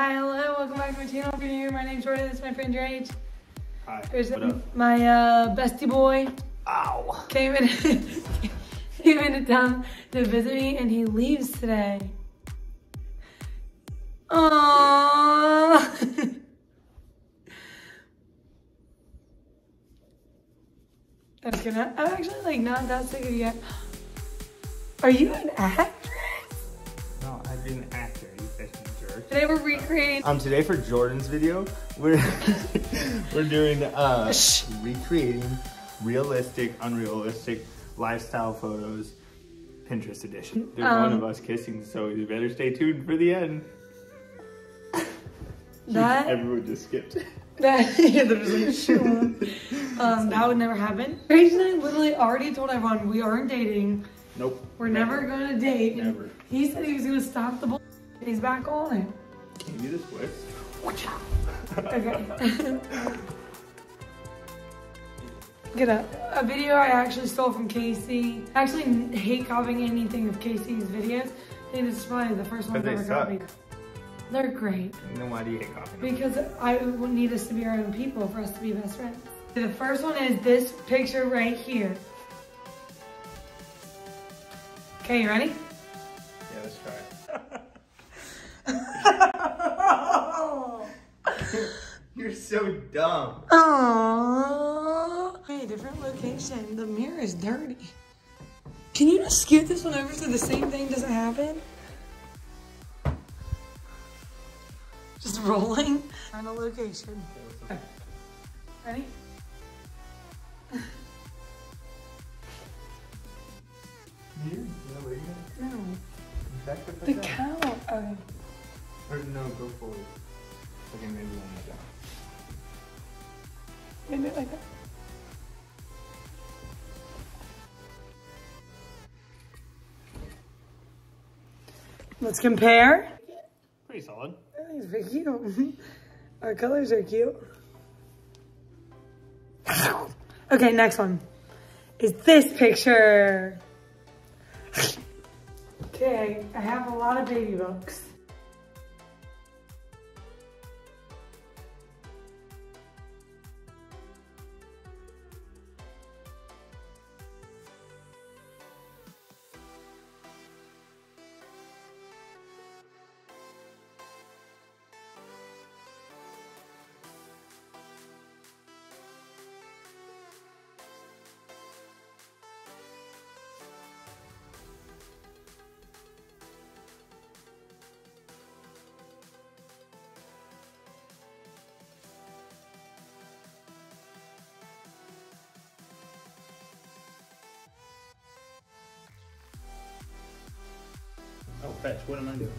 hi, hello, welcome back to my channel. If you're new, my name's Jordynn, this is my friend Drage. Hi. There's my uh, bestie boy Ow. came in, came into town to visit me and he leaves today. Aww. That's gonna, I'm actually like not that sick of yet. Are you an actress? No, I've been an actor, jerk. Today we're recreating Um, today for Jordynn's video, we're we're doing uh recreating realistic, unrealistic lifestyle photos, Pinterest edition. There's one Um, of us kissing, so you better stay tuned for the end. that. Everyone just skipped. That yeah, they're just like, sure. Um, that would never happen. Grace and I literally already told everyone we aren't dating. Nope. We're never gonna date. Never. He said he was gonna stop the bull. He's back on it. Can you do this quick? Okay. Get up. a video I actually stole from Kacey. I actually hate copying anything of Kacey's videos. I think this is probably the first one I've they ever suck. copied. They're great. Then why do you hate coffee? Because I need us to be our own people for us to be best friends. The first one is this picture right here. Okay, you ready? Yeah, let's try. You're so dumb. Aww. Hey, different location. The mirror is dirty. Can you just scoot this one over so the same thing doesn't happen? Just rolling on a location. Ready? You? No, where you going? No. Back up, The back cow. Okay. Or no, go forward. Okay, maybe one like that. Maybe like that. Let's compare. Pretty solid. That very cute. Our colors are cute. Okay, next one is this picture. Okay, I have a lot of baby books. Fetch. What am I doing?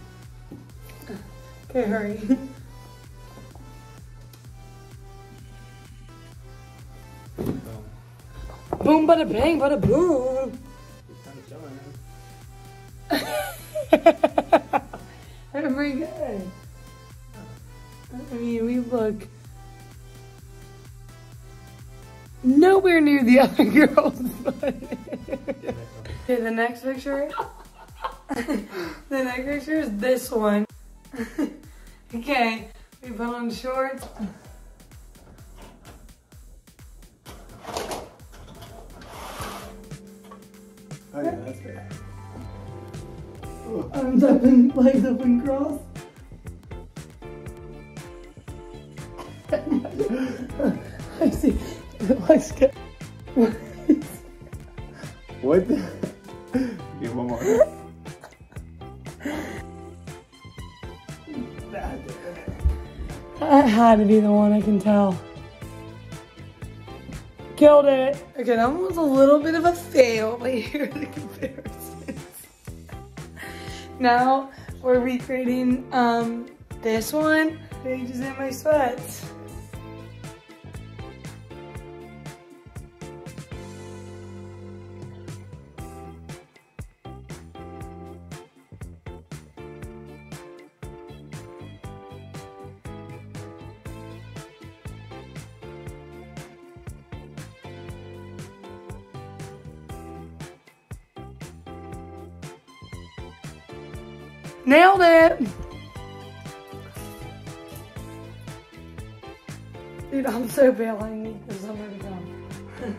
Okay, hurry. Oh, boom, bada bang, bada boom. it's kind of showing. That's pretty good. I mean, we look nowhere near the other girls. But okay, the next picture. the next picture is this one. okay, we put on shorts. Oh, yeah, that's good. Arms up and legs up and cross. I see. It looks good. What the? Get one more. That had to be the one I can tell. Killed it. Okay, that one was a little bit of a fail, but here are the comparisons. now we're recreating um this one. Pages in my sweats. Nailed it. Dude, I'm so bailing. There's somewhere to go.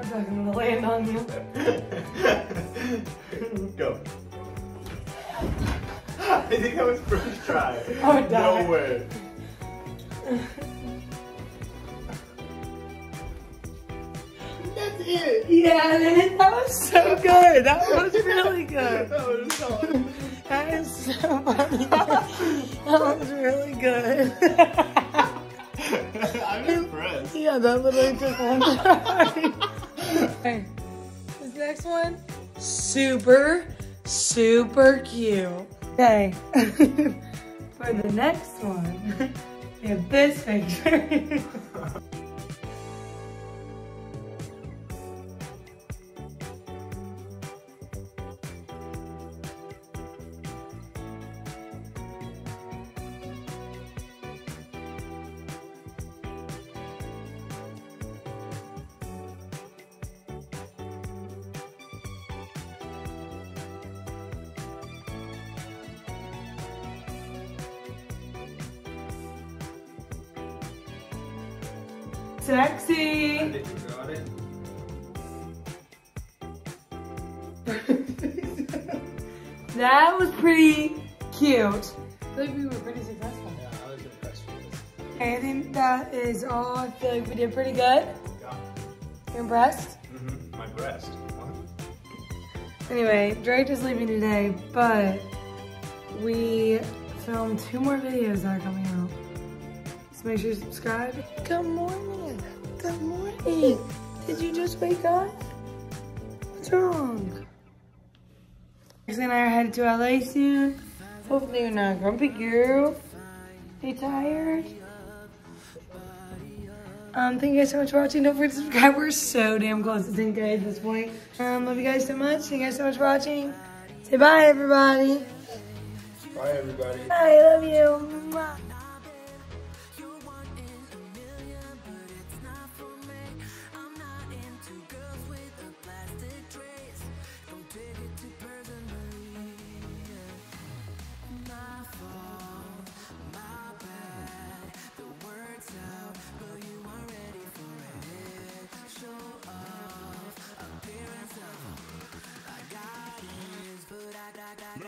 I'm not gonna land on you. Go. I think that was first try. I would. No way. That's it. Yeah, that was so good. That was really good. That was solid. That is so funny. That was really good. I'm impressed. yeah, that literally took one try. okay, this next one, super, super cute. Okay, for the next one, we have this picture. Sexy. think you got it. that was pretty cute. I feel like we were pretty successful. Yeah, I was impressed with this. Okay, I think that is all. I feel like we did pretty good. Yeah. You impressed? Mm-hmm. My breast. What? Anyway, Drage is leaving today, but we filmed two more videos that are coming out. So make sure you subscribe. Good morning. Good morning. Did you just wake up? What's wrong? Dixie and I are headed to LA soon. Hopefully you're not grumpy girl. Are You tired? Um, thank you guys so much for watching. Don't forget to subscribe. We're so damn close to 10K at this point. Um, love you guys so much. Thank you guys so much for watching. Say bye, everybody. Bye, everybody. I love you.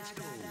Let's go.